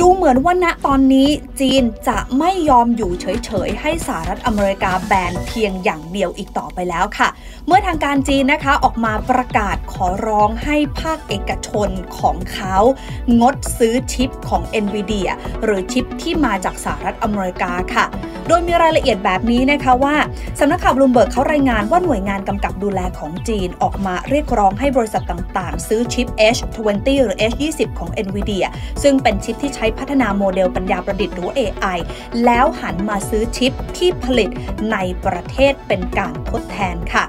ดูเหมือนว่าณตอนนี้จีนจะไม่ยอมอยู่เฉยๆ ให้สหรัฐอเมริกาแบนเพียงอย่างเดียวอีกต่อไปแล้วค่ะ เมื่อทางการจีนนะคะออกมาประกาศขอร้องให้ภาคเอกชนของเขา งดซื้อชิปของ NVIDIA หรือชิปที่มาจากสหรัฐอเมริกาค่ะ โดยมีรายละเอียดแบบนี้นะคะว่าสำนักข่าวบลูมเบิร์กเขารายงานว่าหน่วยงานกำกับดูแลของจีนออกมาเรียกร้องให้บริษัทต่างๆ ซื้อชิป H20 หรือ H20 ของ NVIDIA ซึ่งเป็นชิปที่ใช้พัฒนาโมเดลปัญญาประดิษฐ์หรือ AI แล้วหันมาซื้อชิปที่ผลิตในประเทศเป็นการทดแทนค่ะ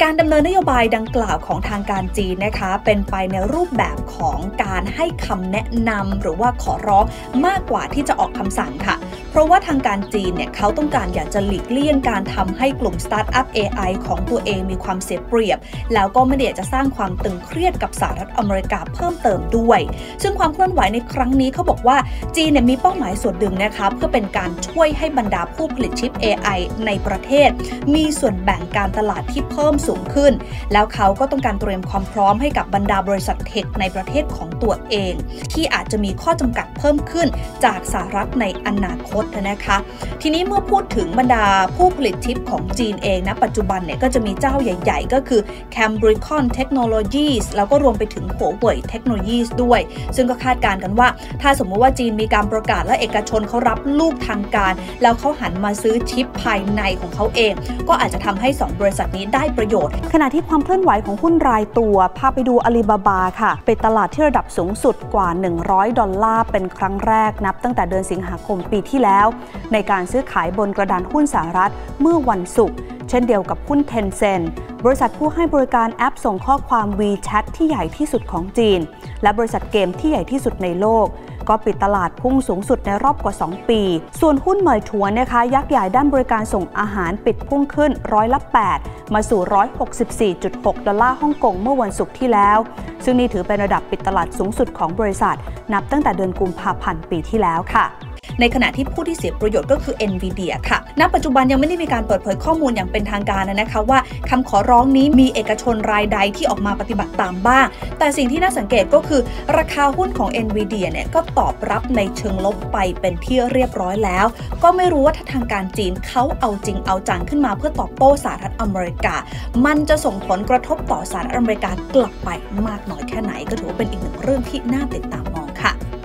การดำเนินนโยบายดังกล่าวของทางการจีนนะคะ เป็นไปในรูปแบบของการให้คำแนะนำหรือว่าขอร้องมากกว่าที่จะออกคำสั่งค่ะ เพราะว่าทางการจีนเนี่ยเขาต้องการอยากจะหลีกเลี่ยงการทำให้กลุ่มสตาร์ทอัพ AI ของตัวเองมีความเสียเปรียบ แล้วก็ไม่ได้อยากจะสร้างความตึงเครียดกับสหรัฐอเมริกาเพิ่มเติมด้วย ซึ่งความเคลื่อนไหวในครั้งนี้เขาบอกว่าจีนเนี่ยมีเป้าหมายส่วนหนึ่งนะคะเพื่อเป็นการช่วยให้บรรดาผู้ผลิตชิป AI ในประเทศ มีส่วนแบ่งการตลาดที่เพิ่มสูงขึ้น แล้วเขาก็ต้องการเตรียมความพร้อมให้กับบรรดาบริษัทเทคในประเทศของตัวเอง ที่อาจจะมีข้อจำกัดเพิ่มขึ้นจากสหรัฐในอนาคตนะคะ ทีนี้เมื่อพูดถึงบรรดาผู้ผลิตชิปของจีนเองนะปัจจุบันเนี่ยก็จะมีเจ้าใหญ่ ๆ ก็คือ Cambricon Technologies แล้วก็รวมไปถึง Huawei Technologies ด้วย ซึ่งก็คาดการณ์กันว่า ถ้าสมมติว่าจีนมีการประกาศและเอกชนเขารับลูกทางการ แล้วเขาหันมาซื้อชิปภายในของเขาเอง ก็อาจจะทำให้ 2 บริษัทนี้ได้ประโยชน์ขณะที่ความเคลื่อนไหวของหุ้นรายตัว พาไปดูอาลีบาบาค่ะ เปิดตลาดที่ระดับสูงสุดกว่า 100 ดอลลาร์เป็นครั้งแรกนับตั้งแต่เดือนสิงหาคมปีที่แล้ว ในการซื้อขายบนกระดานหุ้นสหรัฐเมื่อวันศุกร์เช่นเดียวกับหุ้น Tencent บริษัทผู้ให้บริการแอปส่งข้อความ WeChat ที่ใหญ่ที่สุดของจีน และบริษัทเกมที่ใหญ่ที่สุดในโลก ก็ปิดตลาดพุ่งสูงสุดในรอบกว่า 2 ปี ส่วนหุ้นเหมยถวนะคะ ยักษ์ใหญ่ด้านบริการส่งอาหารปิดพุ่งขึ้นร้อยละ 8 มาสู่ 164.6 ดอลลาร์ฮ่องกงเมื่อวันศุกร์ที่แล้ว ซึ่งนี่ถือเป็นระดับปิดตลาดสูงสุดของบริษัท นับตั้งแต่เดือนกุมภาพันธ์ปีที่แล้วค่ะ ในขณะที่ผู้ที่เสียประโยชน์ก็คือ NVIDIA ค่ะ ณ ปัจจุบันยังไม่ได้มีการเปิดเผยข้อมูลอย่างเป็นทางการนะคะว่าคำขอร้องนี้มีเอกชนรายใดที่ออกมาปฏิบัติตามบ้าง แต่สิ่งที่น่าสังเกตก็คือ ราคาหุ้นของ NVIDIA เนี่ยก็ตอบรับในเชิงลบไปเป็นที่เรียบร้อยแล้ว ก็ไม่รู้ว่าถ้าทางการจีนเขาเอาจริงเอาจังขึ้นมาเพื่อตอบโต้สหรัฐอเมริกา มันจะส่งผลกระทบต่อสหรัฐอเมริกากลับไปมากน้อยแค่ไหนก็ถือว่าเป็นอีกหนึ่งเรื่องที่น่าติดตาม